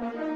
Thank you.